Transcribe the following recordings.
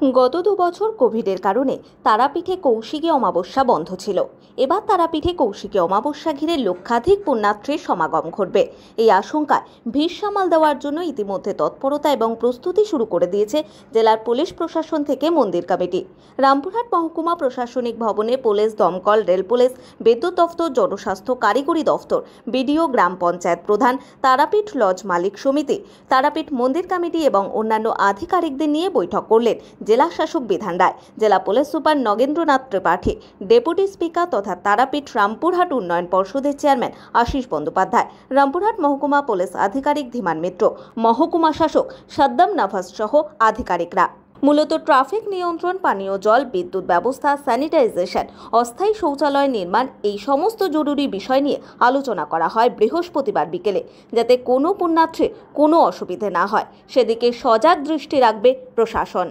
গত দু বছর কোভিডের কারণে তারাপীঠে কৌশিকী অমাবস্যা বন্ধ ছিল। এবার তারাপীঠে কৌশিকী অমাবস্যা ঘিরে লক্ষাধিক পুণ্যার্থীর সমাগম ঘটবে। এই আশঙ্কায় ভিড় সামাল দেওয়ার জন্য ইতিমধ্যে তৎপরতা এবং প্রস্তুতি শুরু করে দিয়েছে জেলার পুলিশ প্রশাসন থেকে মন্দির কমিটি। রামপুরহাট মহকুমা প্রশাসনিক ভবনে পুলিশ দমকল, রেল পুলিশ, বিদ্যুৎ দফতর জনস্বাস্থ্য, কারিগরি দফতর বিডিও, গ্রাম পঞ্চায়েত প্রধান, তারাপীঠ লজ মালিক সমিতি, তারাপীঠ মন্দির কমিটি এবং অন্যান্য আধিকারিকদের নিয়ে বৈঠক করলেন জেলা শাসক বিধান রায়, জেলা police super Nagendranath Tripathi, deputy speaker তথা তারাপীঠ রামপুরহাট উন্নয়ন পর্ষদের চেয়ারম্যান আশিস বন্দ্যোপাধ্যায়, রামপুরহাট মহকুমা পুলিশ আধিকারিক ধীমান মিত্র, মহকুমা শাসক সাদ্দাম নাভাস সহ আধিকারিকরা। মূলত ট্রাফিক নিয়ন্ত্রণ, পানীয় জল, বিদ্যুৎ ব্যবস্থা, স্যানিটাইজেশন, অস্থায়ী শৌচালয় নির্মাণ এই সমস্ত জরুরি বিষয় নিয়ে আলোচনা করা হয় বৃহস্পতিবার বিকেলে, যাতে কোনো পুণ্যার্থে কোনো অসুবিধে না হয়। সেদিকে সজাগ দৃষ্টি রাখবে প্রশাসন।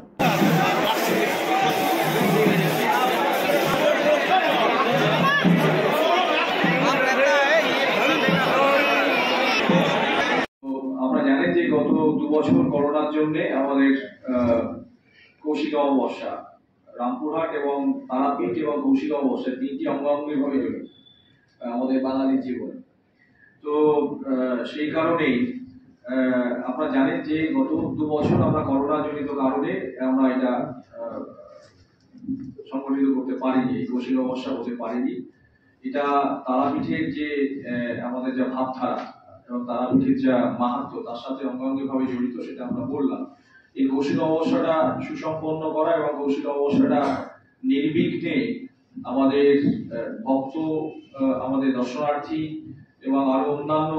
যে গত দু বছর করোনার জন্য আমাদের কৌশিক অমাবস্যা রামপুরহাট এবং তারাপীঠ এবং কৌশিক অমাবস্যা তিনটি অঙ্গাঙ্গি ভাবে জড়িত আমাদের বাঙালির জীবনে। তো সেই কারণেই আপনারা জানেন যে গত দু বছর আমরা করোনা জনিত কারণে আমরা এটা সংগঠিত করতে পারিনি এই কৌশিক অমাবস্যা হতে পারিনি। এটা তারাপীঠের যে আমাদের যা ভাবধারা এবং তারাপীঠের যা মাহাত্ম, তার সাথে অঙ্গাঙ্গিভাবে জড়িত সেটা আমরা বললাম। এই কৌশিক অমাবস্যাটা সুসম্পন্ন করা এবং কৌশিক অমাবস্যাটা নির্বিঘ্নে আমাদের ভক্ত আমাদের দর্শনার্থী এবং আরও অন্যান্য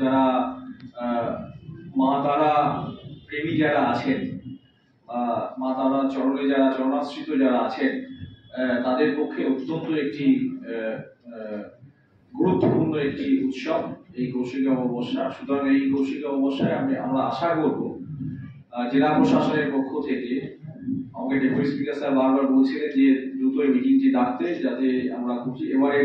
যারা মা তারা প্রেমী যারা আছেন মা তারা চরণে যারা চরণাশ্রিত যারা আছেন তাদের পক্ষে অত্যন্ত একটি গুরুত্বপূর্ণ একটি উৎসব এই কৌশিক অমাবস্যা। সুতরাং এই কৌশিক অমাবস্যায় আমি আমরা আশা করব জেলা প্রশাসনের পক্ষ থেকে আমাকে ডেপুটি স্পিকার স্যার বারবার বলছিলেন যে দ্রুত এই মিটিংটি ডাকতে যাতে আমরা খুশি। এবারে